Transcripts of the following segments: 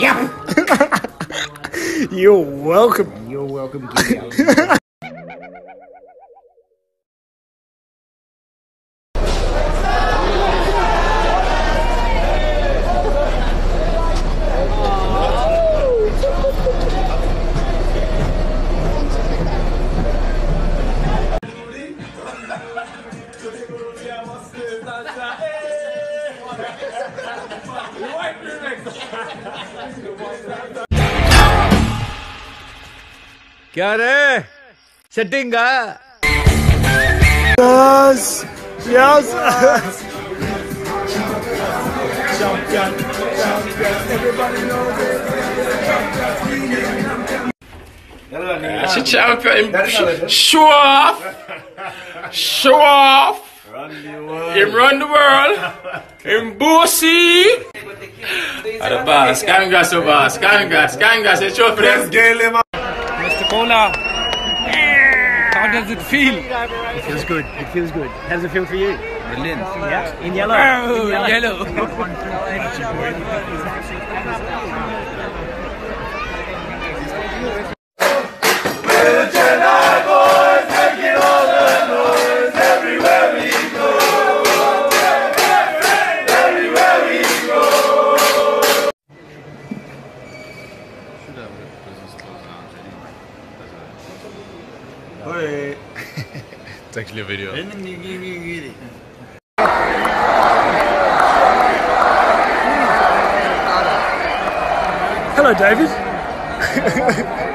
Yep. You're welcome. You're welcome, யாரு செட்டிங்கா Yes! Yes! champion, champion. Everybody. That's a champion. Show off. Show off. Him run the world. Him bossy. At the boss. Congrats, boss. Congrats, congrats. It's your friend. Mr. Cola how does it feel It feels good. It feels good. How does it feel for you? brilliant Yeah. In yellow. oh, In yellow It's actually a video. Hello, David.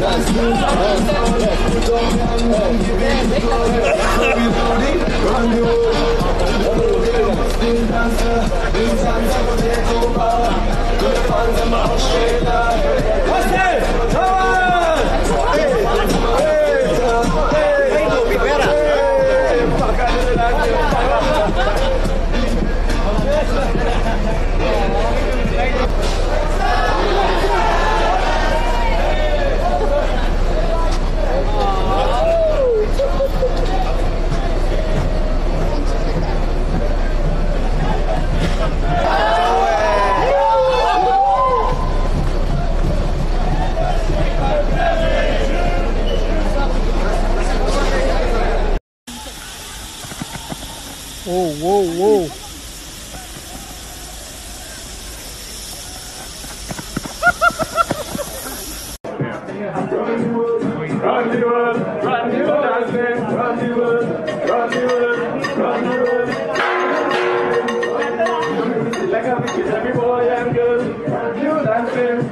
화이팅!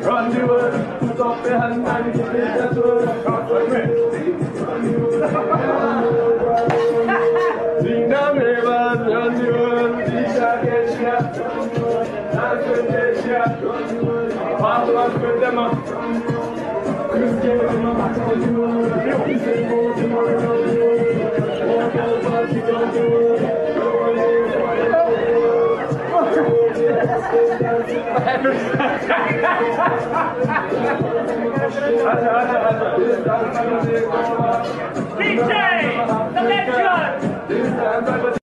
Run to it, put run, the hand and DJ, selection.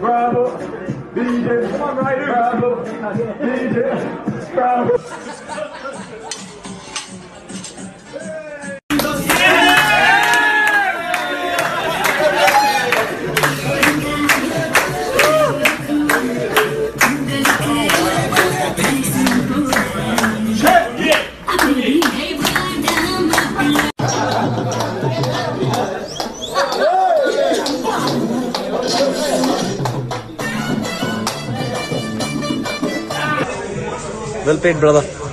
Bravo, DJ, come on here. Bravo, DJ, Bravo. Well played, brother.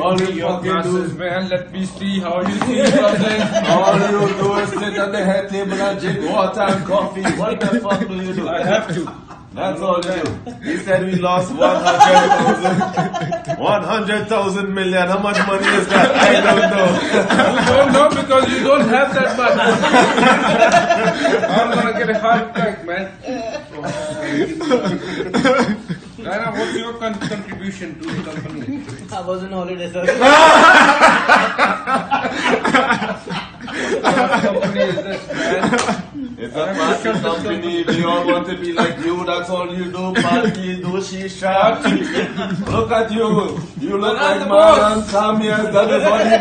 All do, man, let me see how you see something. All you do is sit at the head table and drink water and coffee. What the fuck do you do? I have to. That's all you do. He said we lost 100,000. 100,000 million. How much money is that? I don't know. You don't know because you don't have that much. I'm gonna get a heart attack, man. Naina, what's your con- contribution to the company? I was on holiday, sir. What company is this, man? It's a party company. We all want to be like you. That's all you do. Party, do she shisha. Look at you. You look I'm like the boss. Maran Samuel. That is what you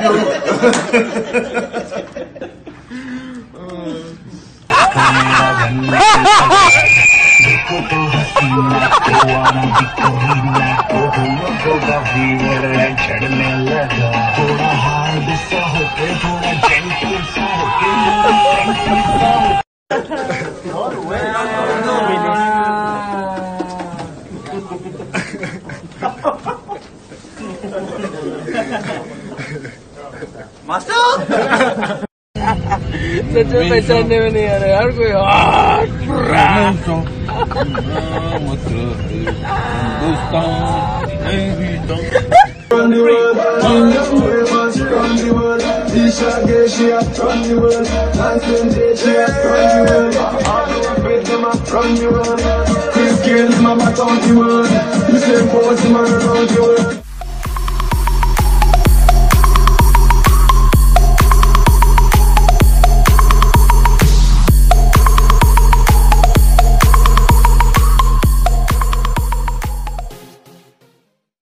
do. Masuk. Saya cuma pesan dia Run the world, run the world, run the world. Run the world. Nansen Jeshia, run the world. All the way to my run the world. Chris Gayle, my back Run the world. The same boys, man, around the world.